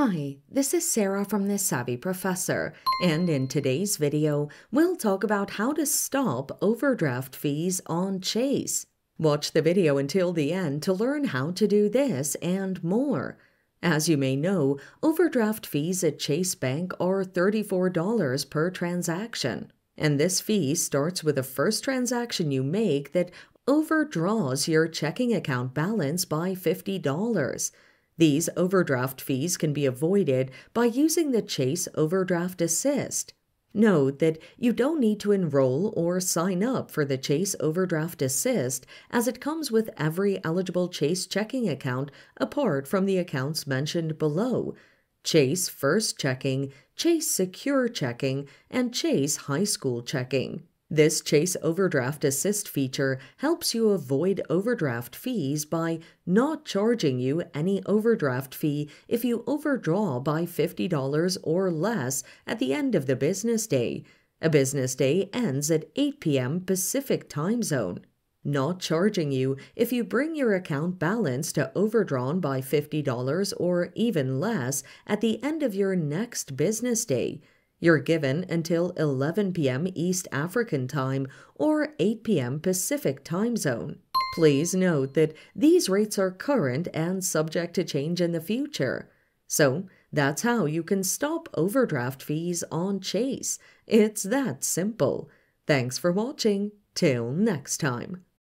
Hi, this is Sarah from the Savvy Professor, and in today's video, we'll talk about how to stop overdraft fees on Chase. Watch the video until the end to learn how to do this and more. As you may know, overdraft fees at Chase Bank are $34 per transaction, and this fee starts with the first transaction you make that overdraws your checking account balance by $50. These overdraft fees can be avoided by using the Chase Overdraft Assist. Note that you don't need to enroll or sign up for the Chase Overdraft Assist as it comes with every eligible Chase checking account apart from the accounts mentioned below Chase First Checking, Chase Secure Checking, and Chase High School Checking. This Chase Overdraft Assist feature helps you avoid overdraft fees by not charging you any overdraft fee if you overdraw by $50 or less at the end of the business day. A business day ends at 8 p.m. Pacific Time Zone. Not charging you if you bring your account balance to overdrawn by $50 or even less at the end of your next business day. You're given until 11 p.m. East African Time or 8 p.m. Pacific Time Zone. Please note that these rates are current and subject to change in the future. So, that's how you can stop overdraft fees on Chase. It's that simple. Thanks for watching. Till next time.